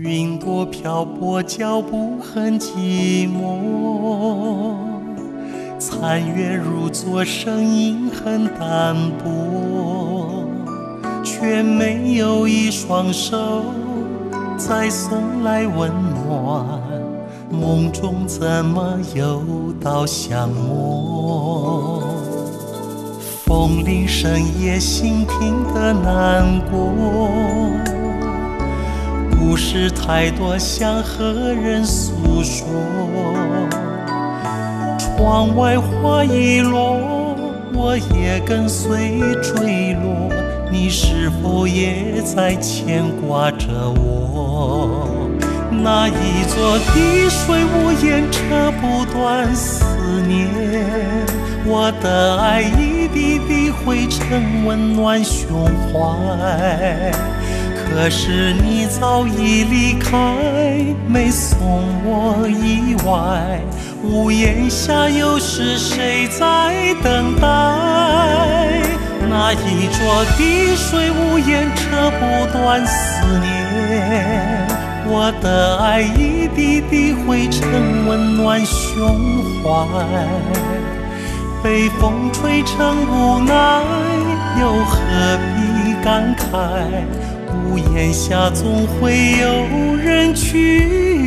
云朵漂泊脚步很寂寞，残月如昨，声音很淡薄，却没有一双手再送来温暖。梦中怎么又到相摸？风铃深夜，心听得难过。故事太多，想和人诉说。窗外花已落，我也跟随坠落。你是否也在牵挂着我？那一座滴水无言，扯不断思念。我的爱一滴滴汇成温暖胸怀，可是你早已离开，没送我意外。屋檐下又是谁在等待？那一座滴水无言，扯不断思念。我的爱一滴滴汇成温暖胸怀。被风吹成无奈，又何必感慨？屋檐下总会有人去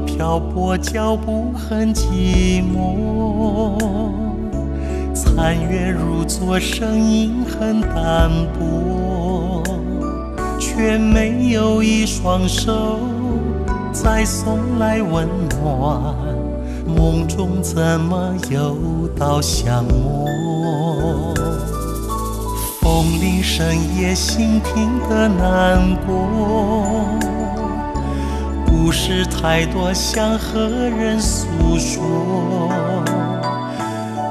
漂泊脚步很寂寞，残月如昨，声音很淡薄，却没有一双手再送来温暖。梦中怎么又到相摸？风铃深夜，心听得难过。故事太多，想和人诉说。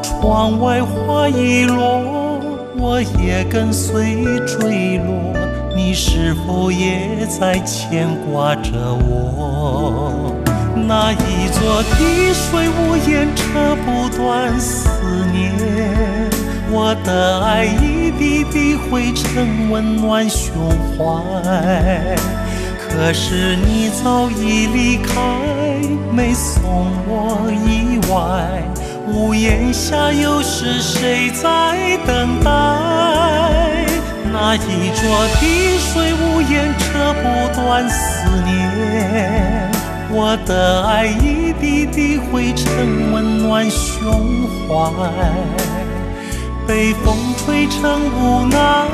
窗外花已落，我也跟随坠落。你是否也在牵挂着我？那一座滴水无言，扯不断思念。我的爱一滴滴汇成温暖胸怀。可是你早已离开，没送我意外。屋檐下又是谁在等待？那一座滴水无言，扯不断思念。我的爱一滴滴汇成温暖胸怀。被风吹成无奈，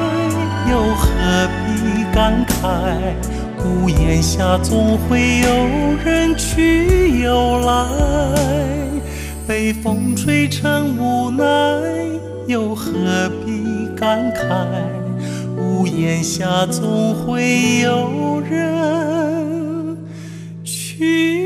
又何必感慨？屋檐下总会有人去又来，被风吹成无奈，又何必感慨，屋檐下总会有人。去。